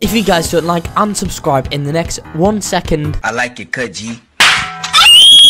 If you guys don't like and subscribe in the next one second. I like it, G.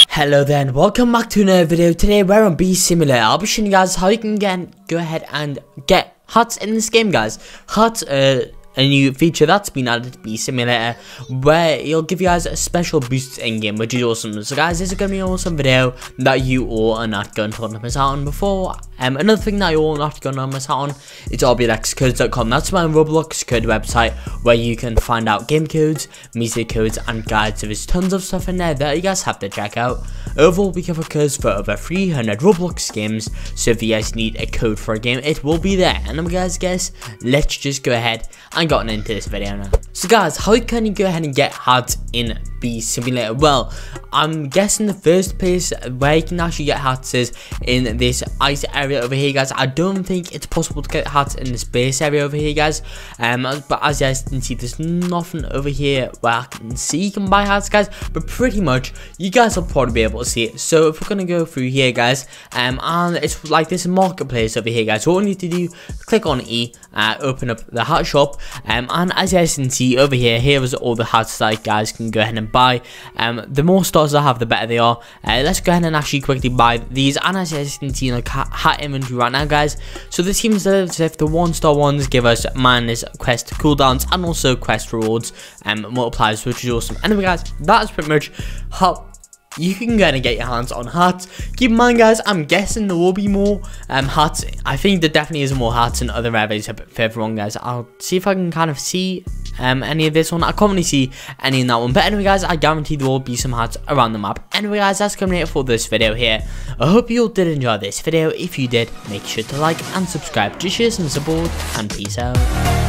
Hello then, welcome back to another video. Today we're on Bee Simulator. I'll be showing you guys how you can get go ahead and get huts in this game, guys. Huts, uh, a new feature that's been added to Bee Simulator where it'll give you guys a special boost in game which is awesome so guys this is going to be an awesome video that you all are not going to want to miss out on before um another thing that you all are not going to miss out on is rblxcodes.com that's my roblox code website where you can find out game codes music codes and guides. So there's tons of stuff in there that you guys have to check out. Overall we cover codes for over 300 roblox games. So if you guys need a code for a game it will be there. And then guys guess let's just go ahead and gotten into this video now. So guys, how can you go ahead and get hats in Bee Simulator? Well, I'm guessing the first place where you can actually get hats is in this ice area over here, guys. I don't think it's possible to get hats in this base area over here, guys. Um, but as you guys can see, there's nothing over here where I can see you can buy hats, guys. But pretty much, you guys will probably be able to see it. So if we're gonna go through here, guys, um, and it's like this marketplace over here, guys. So all you need to do, click on E, uh, open up the hat shop, um, and as you guys can see over here, here is all the hats that guys can go ahead and buy. Um, the more stars I have, the better they are. Uh, let's go ahead and actually quickly buy these. And as you can see, like hat inventory right now, guys. So this seems as if the one star ones give us minus quest cooldowns and also quest rewards and um, multipliers, which is awesome. Anyway, guys, that's pretty much how you can go and get your hands on hats. Keep in mind, guys, I'm guessing there will be more um, hats. I think there definitely is more hats in other bit further on, guys. I'll see if I can kind of see um, any of this one. I can't really see any in that one. But anyway, guys, I guarantee there will be some hats around the map. Anyway, guys, that's coming it for this video here. I hope you all did enjoy this video. If you did, make sure to like and subscribe to share some support. And peace out.